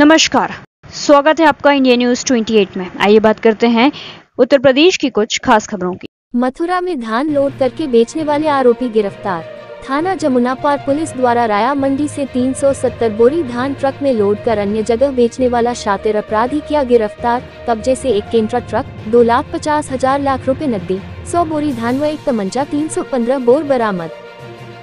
नमस्कार। स्वागत है आपका इंडिया न्यूज़ 28 में। आइए बात करते हैं उत्तर प्रदेश की कुछ खास खबरों की। मथुरा में धान लोड करके बेचने वाले आरोपी गिरफ़्तार। थाना जमुना पार पुलिस द्वारा राया मंडी से 370 बोरी धान ट्रक में लोड कर अन्य जगह बेचने वाला शातिर अपराधी किया गिरफ़्तार। कब्जे से एक केंट्रा ट्रक, दो लाख पचास हज़ार लाख रुपए नकदी, सौ बोरी धान व एक तमंचा 315 बोर बरामद।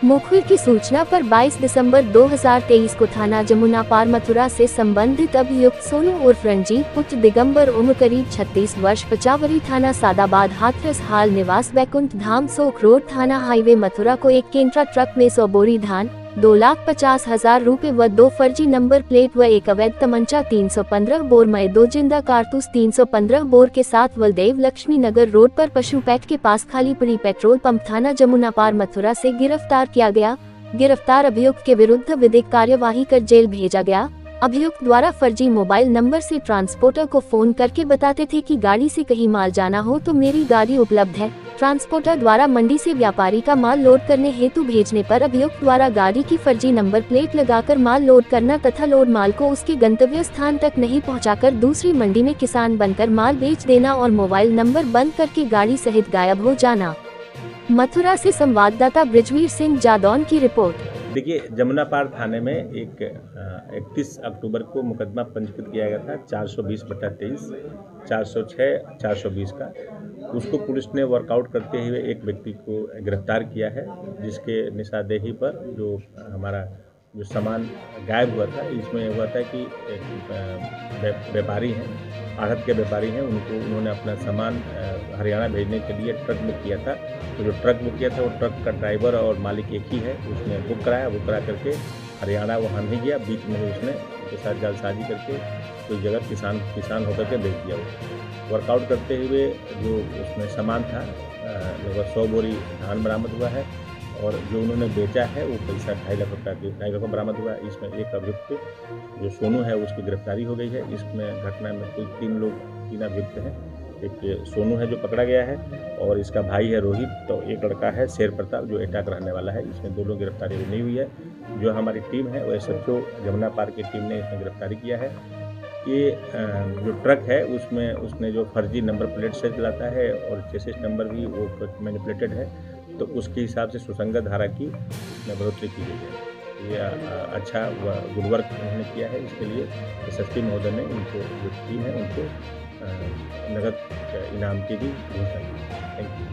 मुखबिर की सूचना पर 22 दिसंबर 2023 को थाना जमुना पार मथुरा से संबंधित अभियुक्त सोनू उर्फ़ रंजीत, पुत्र दिगंबर उम्र करीब 36 वर्ष, पचावरी थाना सादाबाद, हाथरस हाल निवास बैकुंठ धाम सोख रोड थाना हाईवे मथुरा को एक केंट्रा ट्रक में सौ बोरी धान दो लाख पचास हज़ार रूपए व दो फर्जी नंबर प्लेट व एक अवैध तमंचा 315 बोर में दो ज़िंदा कारतूस 315 बोर के साथ बलदेव लक्ष्मी नगर रोड पर पशुपैट के पास खाली पड़ी पेट्रोल पंप थाना जमुना पार मथुरा से गिरफ़्तार किया गया। गिरफ़्तार अभियुक्त के विरुद्ध विधिक कार्यवाही कर जेल भेजा गया। अभियुक्त द्वारा फर्जी मोबाइल नंबर से ट्रांसपोर्टर को फ़ोन करके बताते थे कि गाड़ी से कहीं माल जाना हो तो मेरी गाड़ी उपलब्ध है। ट्रांसपोर्टर द्वारा मंडी से व्यापारी का माल लोड करने हेतु भेजने पर अभियुक्त द्वारा गाड़ी की फर्जी नंबर प्लेट लगाकर माल लोड करना तथा लोड माल को उसके गंतव्य स्थान तक नहीं पहुंचाकर दूसरी मंडी में किसान बनकर माल बेच देना और मोबाइल नंबर बंद करके गाड़ी सहित गायब हो जाना। मथुरा ऐसी संवाददाता ब्रिजवीर सिंह जादौन की रिपोर्ट। देखिए जमुना पार थाने में एक इकतीस अक्टूबर को मुकदमा पंजीकृत किया गया था, चार सौ बीस बटा तेईस, चार सौ छः चार सौ बीस का। उसको पुलिस ने वर्कआउट करते हुए एक व्यक्ति को गिरफ़्तार किया है, जिसके निशादेही पर जो हमारा जो सामान गायब हुआ था, इसमें हुआ था कि एक व्यापारी हैं, आढ़त के व्यापारी हैं, उनको, उन्होंने अपना सामान हरियाणा भेजने के लिए ट्रक बुक किया था। तो जो ट्रक बुक किया था, वो ट्रक का ड्राइवर और मालिक एक ही है, उसने बुक कराया, बुक करा करके हरियाणा वहाँ नहीं गया, बीच में उसने उसके साथ जालसाजी करके कोई जगह किसान किसान होकर के बेच दिया। वो वर्कआउट करते हुए जो उसमें सामान था लगभग सौ बोरी धान बरामद हुआ है और जो उन्होंने बेचा है, वो पैसा ढाई लाख रुपया ढाई लाख बरामद हुआ। है इसमें एक अभियुक्त, जो सोनू है, उसकी गिरफ्तारी हो गई है। इसमें घटना में कुल तीन लोग, तीन अभियुक्त हैं। एक सोनू है, जो पकड़ा गया है, और इसका भाई है रोहित तो एक लड़का है, शेर प्रताप, जो एटा का रहने वाला है। इसमें दोनों गिरफ्तारी नहीं हुई है। जो हमारी टीम है, वो S H O Jamuna park की टीम ने इसमें गिरफ्तारी किया है। ये जो ट्रक है, उसमें उसने जो फर्जी नंबर प्लेट से चलाता है, और चेसिस नंबर भी वो मैनिपुलेटेड है। तो उसके हिसाब से सुसंगत धारा की बढ़ोतरी की गई है। ये अच्छा गुड वर्क उन्होंने किया है। इसके लिए एस एस पी महोदय ने उनको जो टीम है, उनको नगद इनाम की भी घोषणा की थैंक यू।